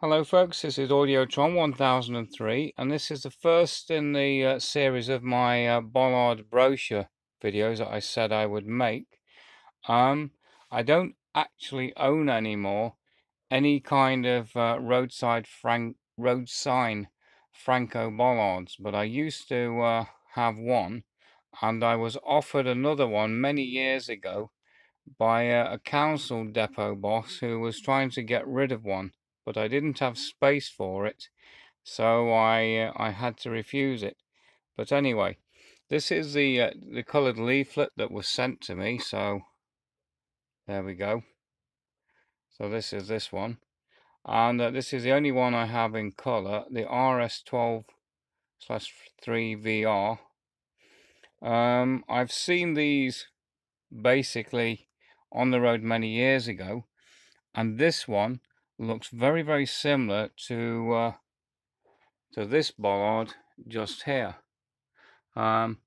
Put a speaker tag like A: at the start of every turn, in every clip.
A: Hello folks, this is Audiotron 1003 and this is the first in the uh, series of my uh, Bollard brochure videos that I said I would make. Um, I don't actually own anymore any kind of uh, roadside frank road sign Franco Bollards but I used to uh, have one and I was offered another one many years ago by a, a council depot boss who was trying to get rid of one but I didn't have space for it, so I uh, I had to refuse it. But anyway, this is the uh, the coloured leaflet that was sent to me. So there we go. So this is this one, and uh, this is the only one I have in colour. The RS12 slash 3 VR. Um, I've seen these basically on the road many years ago, and this one looks very very similar to uh, to this bollard just here. Um,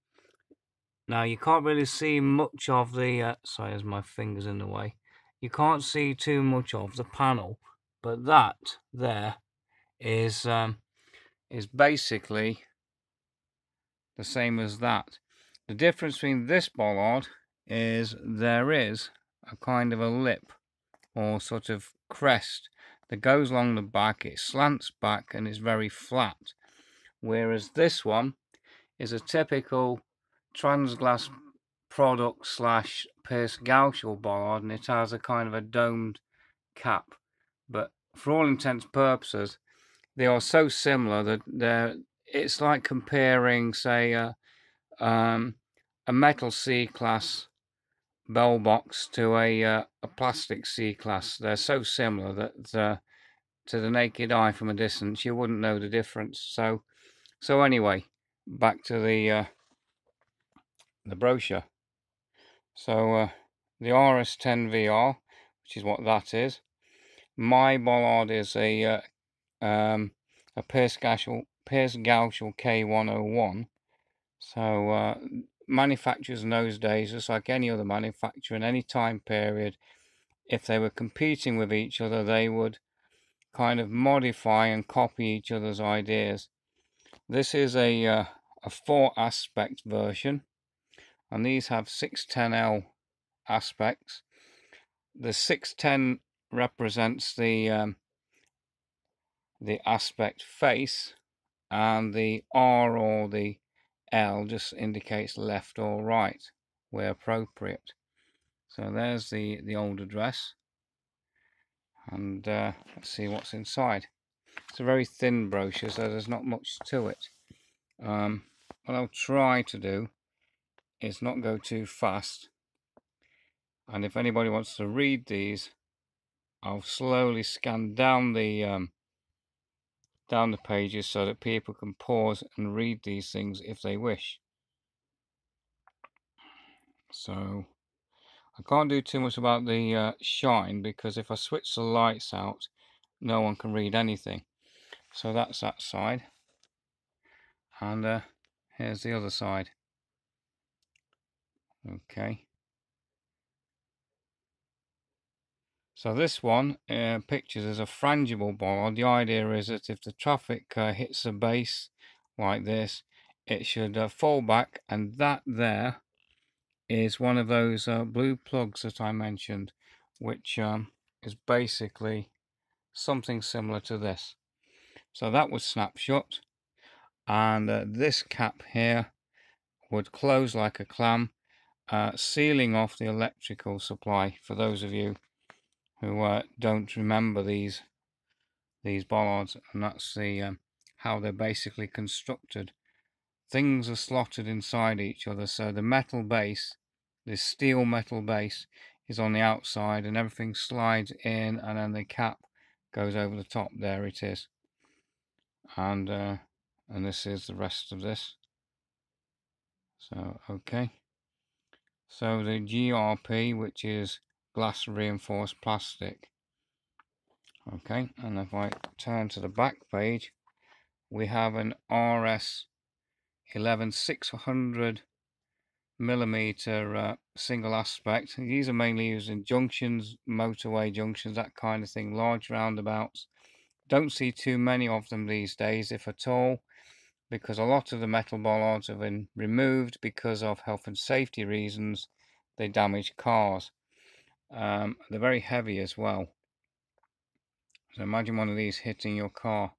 A: now you can't really see much of the uh, sorry as my fingers in the way. You can't see too much of the panel but that there is um, is basically the same as that. The difference between this bollard is there is a kind of a lip or sort of crest that goes along the back. It slants back and is very flat. Whereas this one is a typical transglass product slash Pearce Gowshall bollard and it has a kind of a domed cap. But for all intents purposes, they are so similar that they're it's like comparing, say, a, um, a metal C class bell box to a uh, a plastic C class. They're so similar that uh, to the naked eye from a distance you wouldn't know the difference. So so anyway, back to the uh, the brochure. So uh, the RS10 VR, which is what that is. My bollard is a uh, um, a Pearce Gowshall Pearce Gowshall K101. So uh, manufacturers in those days, just like any other manufacturer in any time period, if they were competing with each other, they would kind of modify and copy each other's ideas. This is a, uh, a four aspect version, and these have 610L aspects. The 610 represents the um, the aspect face, and the R or the L just indicates left or right where appropriate. So there's the, the old address. And uh, let's see what's inside. It's a very thin brochure, so there's not much to it. Um, what I'll try to do is not go too fast. And if anybody wants to read these, I'll slowly scan down the um, down the pages so that people can pause and read these things if they wish. So I can't do too much about the uh, shine because if I switch the lights out no one can read anything. So that's that side. And uh, here's the other side. Okay. So this one uh, pictures as a frangible bollard. The idea is that if the traffic uh, hits the base like this, it should uh, fall back and that there is one of those uh, blue plugs that I mentioned, which um, is basically something similar to this. So that would snap shut and uh, this cap here would close like a clam, uh, sealing off the electrical supply for those of you who uh, don't remember these these bollards and that's the um, how they're basically constructed. Things are slotted inside each other so the metal base this steel metal base is on the outside and everything slides in and then the cap goes over the top. There it is. And uh, and this is the rest of this. So okay. So the GRP which is glass reinforced plastic okay and if I turn to the back page we have an RS 11 600 millimeter uh, single aspect these are mainly used in junctions motorway junctions that kind of thing large roundabouts don't see too many of them these days, if at all, because a lot of the metal bollards have been removed because of health and safety reasons. They damage cars. Um, they're very heavy as well. So imagine one of these hitting your car.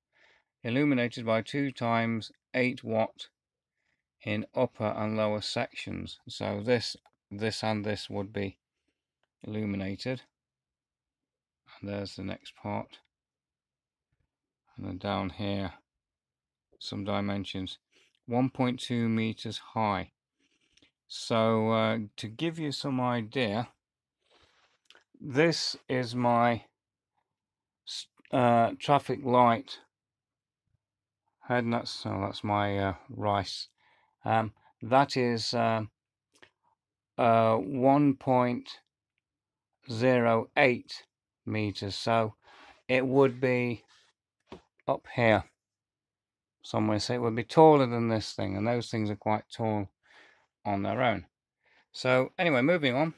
A: Illuminated by 2 times 8 watt in upper and lower sections. So this, this and this would be illuminated. And there's the next part and then down here some dimensions 1.2 meters high so uh, to give you some idea this is my uh, traffic light head that's so that's my uh, rice. Um, that is um, uh, 1.08 meters so it would be up here somewhere so it would be taller than this thing and those things are quite tall on their own. So anyway moving on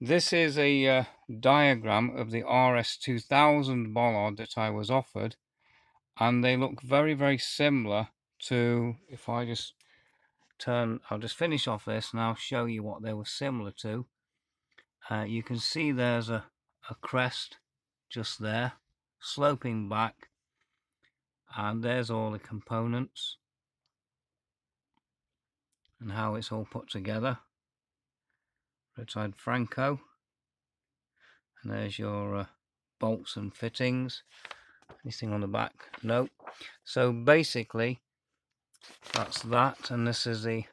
A: this is a uh, diagram of the RS2000 bollard that I was offered and they look very very similar to if I just turn I'll just finish off this and I'll show you what they were similar to. Uh, you can see there's a, a crest just there sloping back and there's all the components and how it's all put together Roadside Franco. And there's your uh, bolts and fittings. Anything on the back no. So basically that's that and this is the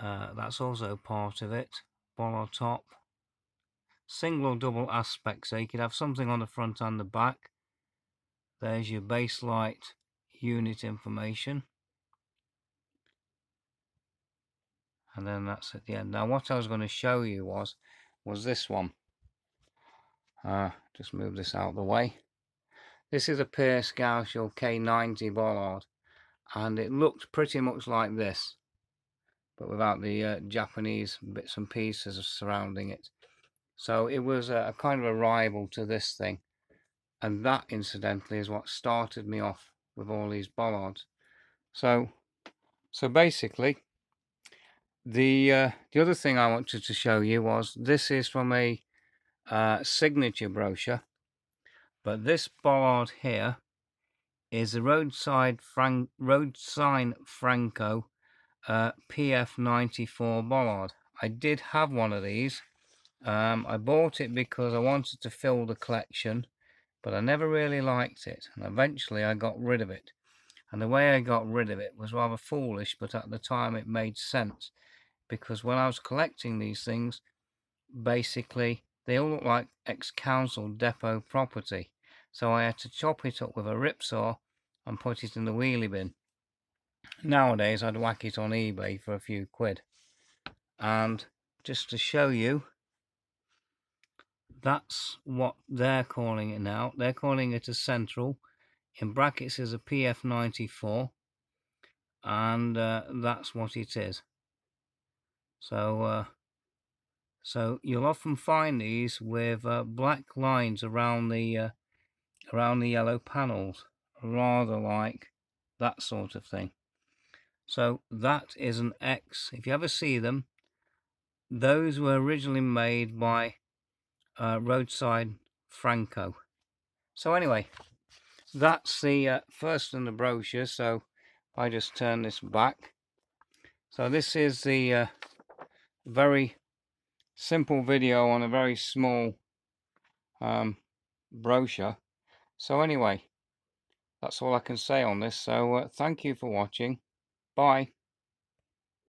A: uh, that's also part of it. Bollard top. Single or double aspect so you could have something on the front and the back. There's your base light unit information. And then that's at the end. Now what I was going to show you was was this one. Uh, just move this out of the way. This is a Pearce Gowshall K90 bollard and it looked pretty much like this but without the uh, Japanese bits and pieces surrounding it. So it was a, a kind of a rival to this thing and that incidentally is what started me off with all these bollards so so basically the uh, the other thing I wanted to show you was this is from a uh, signature brochure but this bollard here is a roadside Frank road sign Franco uh, PF94 bollard I did have one of these. Um, I bought it because I wanted to fill the collection but I never really liked it and eventually I got rid of it. And the way I got rid of it was rather foolish but at the time it made sense because when I was collecting these things basically they all look like ex-council depot property so I had to chop it up with a rip saw and put it in the wheelie bin nowadays I'd whack it on eBay for a few quid and just to show you that's what they're calling it now. They're calling it a central. In brackets is a PF94. And uh, that's what it is. So, uh, so you'll often find these with uh, black lines around the uh, around the yellow panels, rather like that sort of thing. So that is an X. If you ever see them, those were originally made by uh, roadside Franco. So anyway, that's the uh, first in the brochure. So I just turn this back. So this is the uh, very simple video on a very small um, brochure. So anyway, that's all I can say on this. So uh, thank you for watching. Bye.